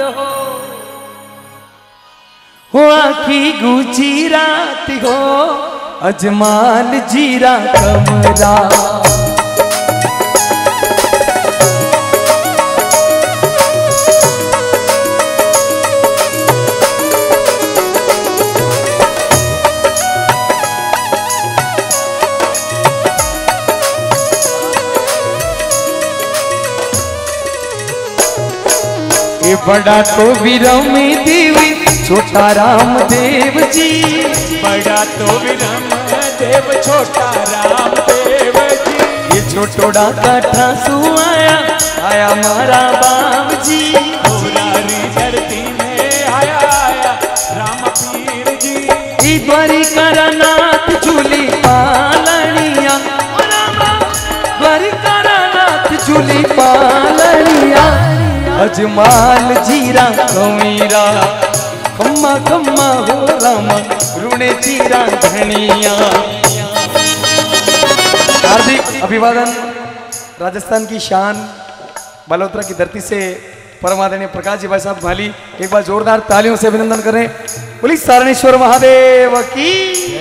हो। हो आखी रात हो अजमाल जीरा कमरा। ये बड़ा तो विरमी देवी छोटा राम देव जी। बड़ा तो विरम देव छोटा राम देव जी। ये छोटोड़ा काठा सुआया आया मारा बाप जी पुरारी धरती में आया आया राम पीर जी। ई द्वारिका नाथ झूली पालनिया। द्वारिका नाथ झूली पालनिया। अजमाल जीरा, कमीरा। खम्मा खम्मा हो रामा, रुणे जीरा, धनिया। हार्दिक अभिवादन। राजस्थान की शान, बालोतरा की धरती से परमादरणीय प्रकाश जी भाई साहब भाली, एक बार जोरदार तालियों से अभिनंदन करें। पुलिस सारणेश्वर महादेव की।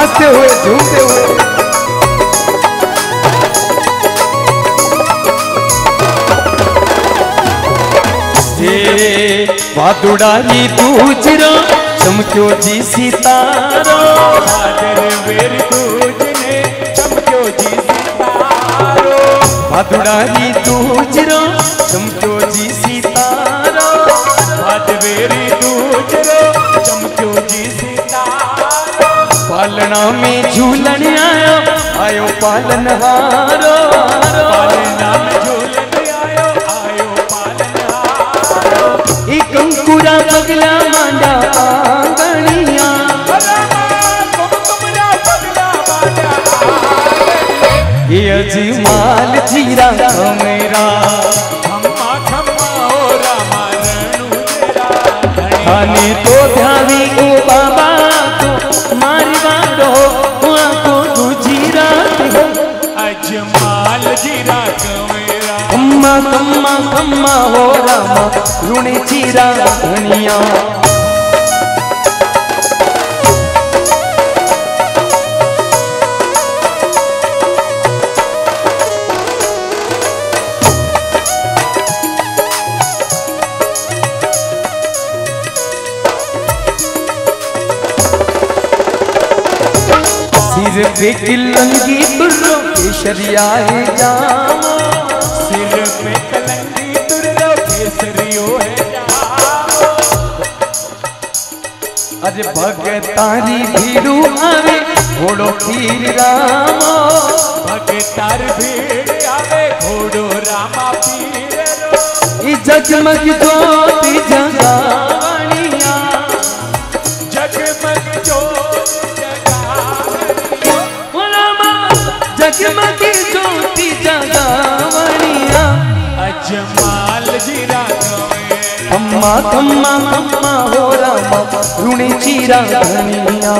नाचते हुए झूमते हुए। वादुड़ारी दूजरो चमक्यो जी सितारो। चमक्यो जी सितारो। चमक्यो पालना में झूलन आयो आयो पालन हारो मांडा ये अजमाल जीरा कम्मा कम्मा हो रामा रुणी चीरा धनिया। सिर पे किलंगी तुर्रो केशरियाए जामा। अरे भगतारी भीड़ू आवे घोड़ो पीर रामो। भगतार भीड़ आवे घोड़ो रामा पीर रो। ई जगमग ज्योति जगावणिया कमेरा अम्मा कम्मा कम्मा हो रामा रुणी चीरा धनिया।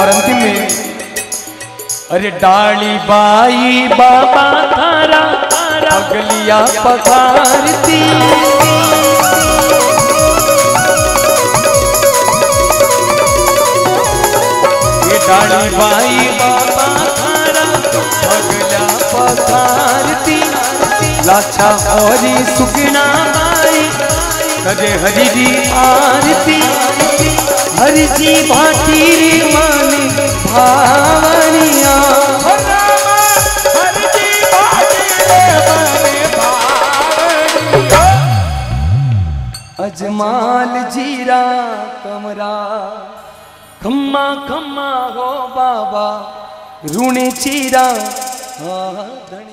और अंतिम में, अरे डाली बाई बाबा थारा, अगलिया पखारती। ये डाली बाई बाबा थारा अगला पखारती। लाछा औरी सुगना बाई। कदे हरि जी आरती। हरि जी भाटी रे मानी हर भावनिया। अजमाल जीरा कमरा। खम्मा खम्मा हो बाबा। ऋणी चीरा। हाँ धनी